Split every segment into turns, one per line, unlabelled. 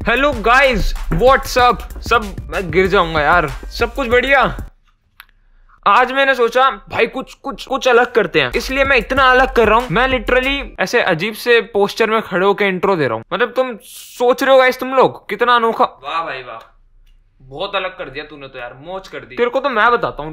Hello guys what's up सब मैं गिर जाऊँगा यार। सब कुछ बढ़िया। आज मैंने सोचा भाई कुछ कुछ कुछ अलग करते हैं। इसलिए मैं इतना अलग कर रहा हूँ। मैं लिटरली ऐसे अजीब से पोस्टर में खड़े होकर इंट्रो दे रहा हूँ। मतलब तुम सोच रहे हो गाइस तुम लोग? कितना अनोखा। वाह भाई वाह। बहुत अलग कर दिया तूने तो यार। मोच कर दी। तेरे को तो मैं बताता हूँ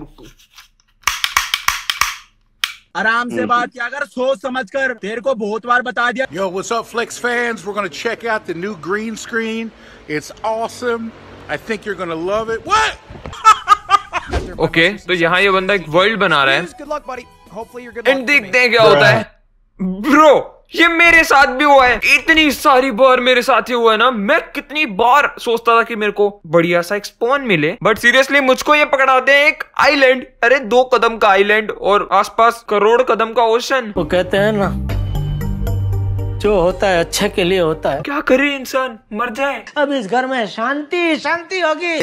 आराम से बात किया कर सोच समझ कर तेरे को बहुत बार बता दिया
Yo, what's up, Flex fans? We're gonna check out the new green screen. It's awesome. I think you're gonna love it. What?
Okay तो यहाँ ये बंदा एक वर्ल्ड बना रहा है एंड देखते हैं क्या होता है ब्रो ये मेरे साथ भी हुआ है। इतनी सारी बार मेरे साथ ही हुआ है ना। मैं कितनी बार सोचता था कि मेरे को बढ़िया सा एक स्पॉन मिले। बट सीरियसली मुझको ये पकड़ाते हैं एक आइलैंड अरे दो कदम का आइलैंड और आसपास करोड़ कदम का ओशन
वो कहते हैं ना जो होता है अच्छे के लिए होता है।
क्या करे इंसान? मर जाए।
अब इस घर में शांति शांति होगी।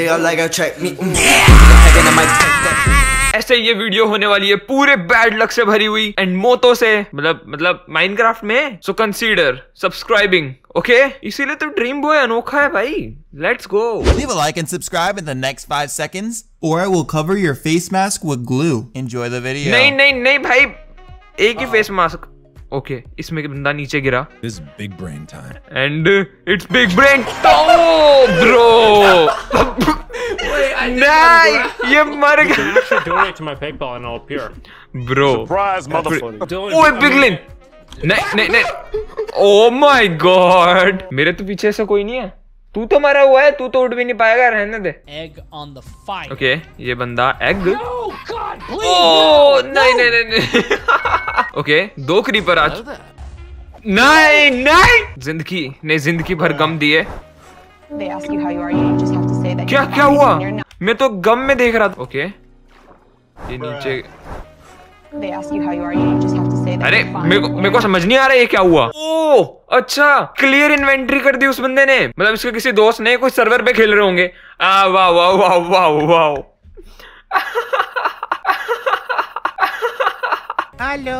ऐसे ये वीडियो होने वाली है पूरे बैड लक से भरी हुई एंड मोतो से मतलब मतलब माइनक्राफ्ट में सो कंसीडर सब्सक्राइबिंग ओके इसीलिए तो ड्रीम बॉय अनोखा है भाई let's go
leave a like and subscribe in the next 5 seconds और I will cover your face mask with glue enjoy the video
नहीं नहीं नहीं भाई एक ही फेस मास्क ओके इसमें बंदा नीचे गिरा।
Is big brain time
and it's big brain bro ये मर गया। नहीं नहीं नहीं ओ माय गॉड मेरे तो पीछे से कोई नहीं है। तू तो मरा हुआ है तू तो उठ भी नहीं पाएगा रहने दे।
Egg on the fire
okay ये बंदा एग
ओह
ओह नहीं नहीं नहीं। ओके दो क्रीपर आज। नहीं नहीं! ज़िंदगी ने ज़िंदगी भर गम दिए। क्या क्या हुआ. मैं तो गम में देख रहा था। ओके ये नीचे अरे मेरे को समझ नहीं आ रहा है ये क्या हुआ। ओ अच्छा क्लियर इन्वेंट्री कर दी उस बंदे ने। मतलब इसके किसी दोस्त ने कोई सर्वर पे खेल रहे होंगे। आ वाह वाह वाह वाह वाह।
हेलो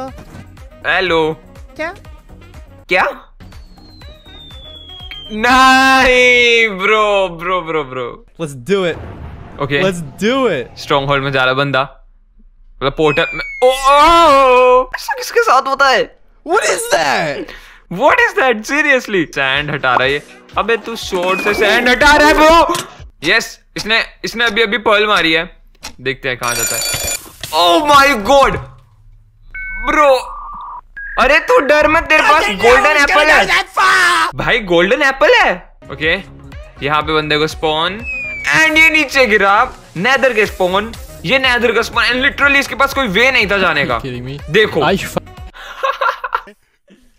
हेलो
क्या
क्या नहीं bro bro bro bro
Let's do it.
Okay
Let's do it.
Stronghold में जा रहा बंदा मतलब पोर्टल में ओ, ऐसा किसके साथ होता है
What is that?
What is that seriously sand हटा रहा है अबे तू शोर से सैंड हटा रहा है ब्रो यस yes, इसने इसने अभी अभी पर्ल मारी है देखते हैं कहाँ जाता है ओह माय गॉड ब्रो। अरे तू डर मत तेरे पास गोल्डन एप्पल है। भाई गोल्डन एप्पल है? ओके यहाँ पे बंदे को स्पॉन एंड ये नीचे गिरा। नैदर के स्पॉन ये नैदर का स्पॉन एंड लिटरली इसके पास कोई वे नहीं था जाने का। देखो।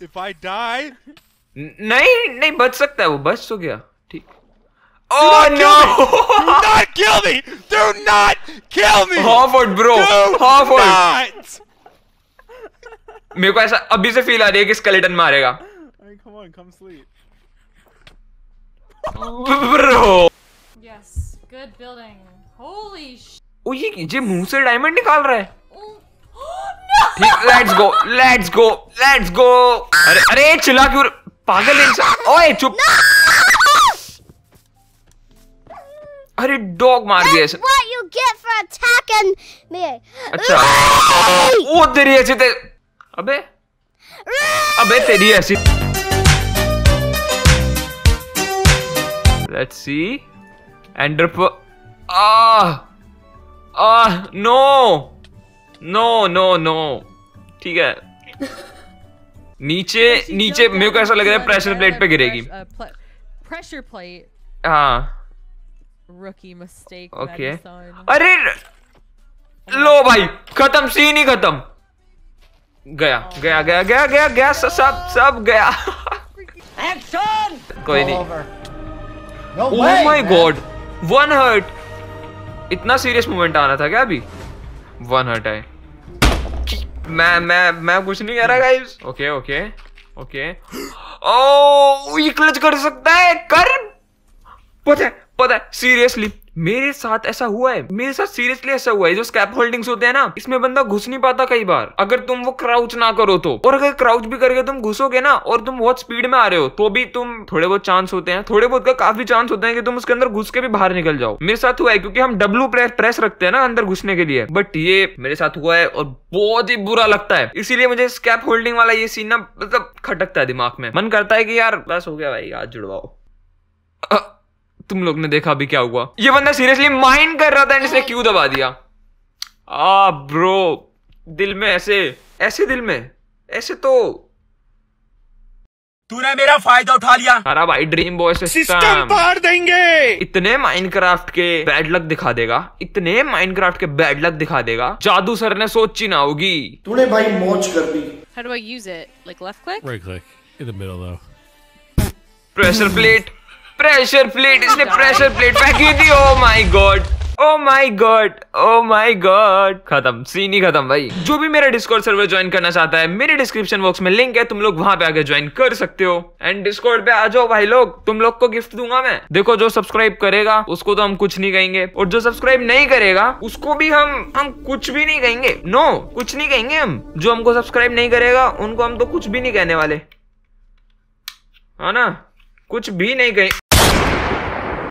If I die,
नहीं नहीं बच सकता है वो बच तो गया। ठीक। ओह no
do not kill me! Do not kill me! Do
Harvard
not!
मेरे को ऐसा अभी से फील आ रही है कि स्केलेटन मारेगा।
come on, come sleep.
Bro
Yes, good building. Holy
oh ये ये मुँह से डायमंड निकाल रहा है।
Oh
ठीक let's go let's go let's go अरे अरे चिल्ला क्यों पागल इंसान। ओए चुप। अरे डॉग मार दिया इसे।
What you get for attacking me.
अच्छा। ओ तेरी ऐसी अबे। अबे तेरी ऐसी लेट्स सी एंडर आ आ नो नो नो नो ठीक है। नीचे नीचे मेरे को ऐसा लग रहा है प्रेशर प्लेट पे गिरेगी।
pressure plate.
हाँ।
Rookie mistake.
ओके अरे लो भाई खत्म सीन ही खत्म। गया गया गया गया गया गया सब सब सब गया।
एक्शन
कोई नहीं। Oh my God one hurt इतना सीरियस मोमेंट आना था क्या अभी? वन हर्ट है। मैं मैं मैं कुछ नहीं कह रहा guys okay okay okay oh ये क्लच कर सकता है कर। पता है पता है सीरियसली मेरे साथ ऐसा हुआ है। मेरे साथ सीरियसली ऐसा हुआ है। जो स्कैप होल्डिंग्स होते हैं ना, इसमें बंदा घुस नहीं पाता कई बार। अगर तुम वो क्राउच ना करो तो। और अगर क्राउच भी करके तुम घुसोगे ना, और तुम बहुत स्पीड में आ रहे हो तो भी तुम थोड़े बहुत चांस होते हैं। थोड़े बहुत का काफ़ी चांस होते हैं कि तुम उसके अंदर घुस के भी बाहर निकल जाओ। मेरे साथ हुआ है क्योंकि हम डब्लू प्रेस रखते हैं ना अंदर घुसने के लिए। बट ये मेरे साथ हुआ है और बहुत ही बुरा लगता है। इसीलिए मुझे स्कैप होल्डिंग वाला ये सीन ना मतलब खटकता है दिमाग में। मन करता है कि यार बस हो गया भाई आज जुड़वाओ। तुम लोग ने देखा अभी क्या हुआ? ये बंदा सीरियसली माइंड कर रहा था एंड इसने क्यों दबा दिया। आ ब्रो दिल में ऐसे ऐसे दिल में ऐसे तो।
तूने मेरा फ़ायदा उठा लिया।
अरे भाई ड्रीम बॉय सिस्टम
फाड़ देंगे।
इतने माइनक्राफ्ट के बैड लक दिखा देगा। इतने माइनक्राफ्ट के बैड लक दिखा देगा। जादू सर ने सोची ना होगी।
तूने भाई मौज कर दी।
How do I use it? Like left click?
Right click. In the middle though.
Pressure plate pressure plate इसने प्रेशर प्लेट फेंकी थी। ओ my God oh my God oh my God खत्म। सीन ही खत्म भाई। जो भी मेरा डिस्कॉर्ड सर्वर ज्वाइन करना चाहता है मेरे डिस्क्रिप्शन बॉक्स में लिंक है तुम लोग वहाँ पे आके ज्वाइन कर सकते हो। एंड डिस्कॉर्ड पे आ जाओ भाई लोग। तुम लोग को गिफ्ट दूँगा मैं। देखो जो सब्सक्राइब करेगा उसको तो हम कुछ नहीं कहेंगे। और जो सब्सक्राइब नहीं करेगा उसको भी हम हम कुछ भी नहीं कहेंगे। नो no, कुछ नहीं कहेंगे हम। जो हमको सब्सक्राइब नहीं करेगा उनको हम तो कुछ भी नहीं कहने वाले। है ना? कुछ भी नहीं कहें